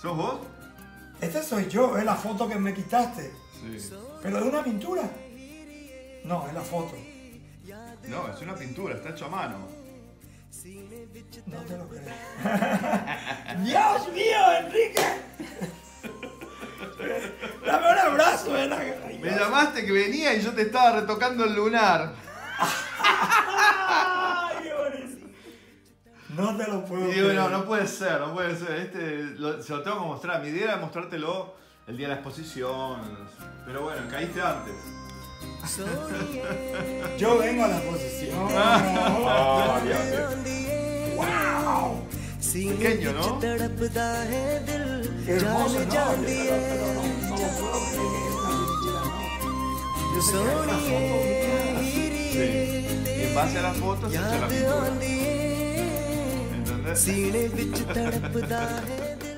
¿Sos vos? Este soy yo, es la foto que me quitaste. Sí. ¿Pero de una pintura? No, es la foto. No, es una pintura, está hecho a mano. No te lo creo. ¡Dios mío, Enrique! Dame un abrazo, eh, la- Me llamaste que venía y yo te estaba retocando el lunar. No te lo puedo Y digo, no, no puede ser, no puede ser. Este, se lo tengo que mostrar. Mi idea era mostrártelo el día de la exposición. Pero bueno, caíste antes. Yo vengo a la exposición. Ah, Pequeño, ¿no? Hermoso, ¿no? Sí. Y en base a las fotos se la pintura. ਆਉਂਦੀ ਏ ¿Entendés? ਸੀਨੇ ਵਿੱਚ ਤੜਪਦਾ ਹੈ